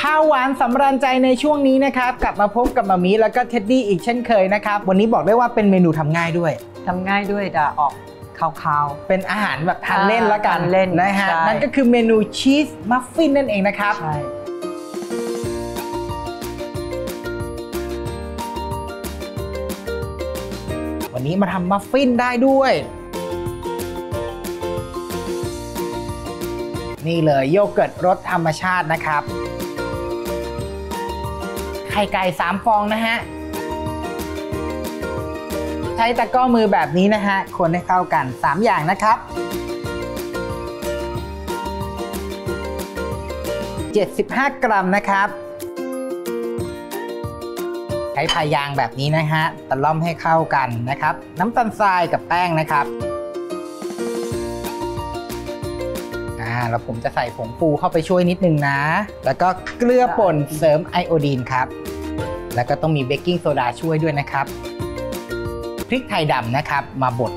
คาวหวานสำราญใจในช่วงนี้นะครับกลับมาพบกับมามีแล้วก็เท็ดดี้อีกเช่นเคยนะครับ วันนี้บอกได้ว่าเป็นเมนูทำง่ายด้วยทำง่ายด้วยจะออกคาวเป็นอาหารแบบทานเล่นแล้วกันทานเล่นนะฮะใช่นั่นก็คือเมนูชีสมัฟฟินนั่นเองนะครับๆใช่วันนี้มาทำมัฟฟินได้ด้วย นี่เลยโยเกิร์ตรสธรรมชาตินะครับไข่ไก่ 3 ฟองนะฮะ ใช้ตะกร้อมือแบบนี้นะฮะ คนให้เข้ากัน 3 อย่างนะครับ 75 กรัมนะครับ ใช้พายางแบบนี้นะฮะ ตะล่อมให้เข้ากันนะครับ น้ำตาลทรายกับแป้งนะครับอ่าแล้วผมจะใส่ผงฟูเข้าไปช่วยนิดนึงนะ แล้วก็เกลือป่นเสริมไอโอดีนครับ แล้วก็ต้องมีเบกกิ้งโซดาช่วยด้วยนะครับ พริกไทยดำนะครับมาบด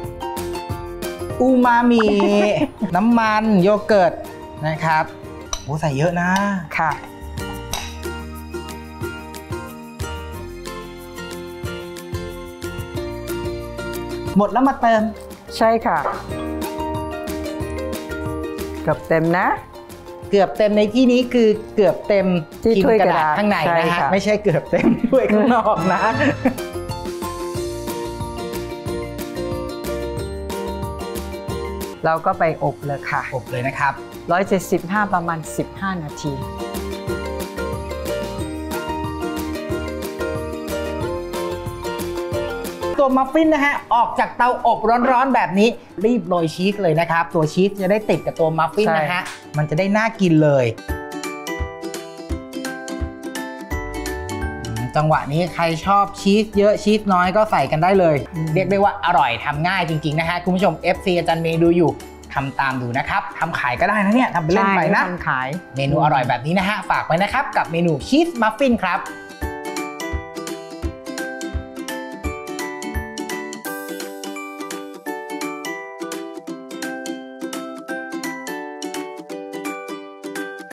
อูมามิ น้ำมันโยเกิร์ตนะครับโอ้ใส่เยอะนะ ค่ะ หมดแล้วมาเติม ใช่ค่ะเกือบเต็มนะ เกือบเต็มในที่นี้คือเกือบเต็มที่พิมถ้วยพ์กระดาษกระดาษข้างในใช่นะฮะค่ะไม่ใช่เกือบเต็มถ้วยข้างนอกนะเราก็ไปอบเลยค่ะ อบเลยนะครับ 175 ประมาณ 15 นาที ตัวมัฟฟินนะฮะ ออกจากเตาอบร้อนๆแบบนี้ รีบโรยชีสเลยนะครับ ตัวชีสจะได้ติดกับตัวมัฟฟินใช่นะฮะ มันจะได้น่ากินเลยอืมจังหวะนี้ใครชอบชีสเยอะชีสน้อยก็ใส่กันได้เลย เรียกได้ว่าอร่อยทำง่ายจริง ๆ นะฮะ คุณผู้ชม FC อาจารย์เมย์ดูอยู่ทำตามดูนะครับทำขายก็ได้นะเนี่ยทำไปเล่นไปนะใช่ทำขาย เมนูอร่อยแบบนี้นะฮะ ฝากไว้นะครับ กับเมนูชีสมัฟฟินครับ